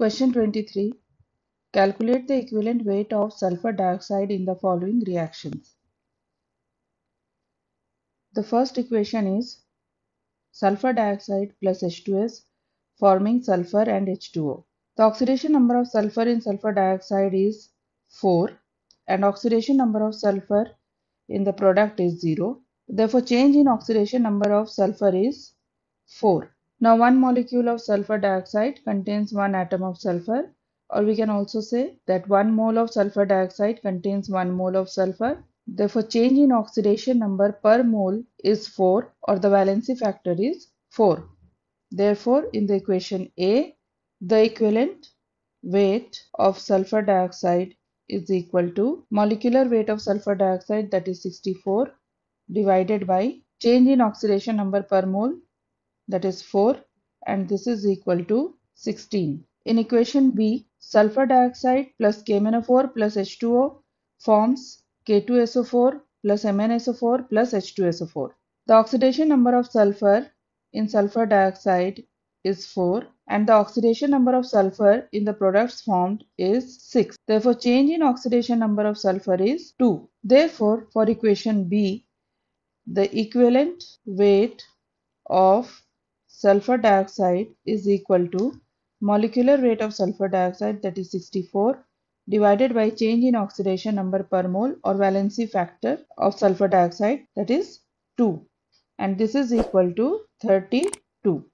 Question 23. Calculate the equivalent weight of sulfur dioxide in the following reactions. The first equation is sulfur dioxide plus H2S forming sulfur and H2O. The oxidation number of sulfur in sulfur dioxide is 4 and oxidation number of sulfur in the product is 0. Therefore, change in oxidation number of sulfur is 4. Now, one molecule of sulfur dioxide contains one atom of sulfur or we can also say that 1 mole of sulfur dioxide contains 1 mole of sulfur. Therefore, change in oxidation number per mole is 4 or the valency factor is 4. Therefore, in the equation A, the equivalent weight of sulfur dioxide is equal to molecular weight of sulfur dioxide that is 64 divided by change in oxidation number per mole that is 4 and this is equal to 16. In equation B, sulfur dioxide plus KMnO4 plus H2O forms K2SO4 plus MnSO4 plus H2SO4. The oxidation number of sulfur in sulfur dioxide is 4 and the oxidation number of sulfur in the products formed is 6. Therefore, change in oxidation number of sulfur is 2. Therefore, for equation B, the equivalent weight of sulfur dioxide is equal to molecular weight of sulfur dioxide that is 64 divided by change in oxidation number per mole or valency factor of sulfur dioxide that is 2 and this is equal to 32.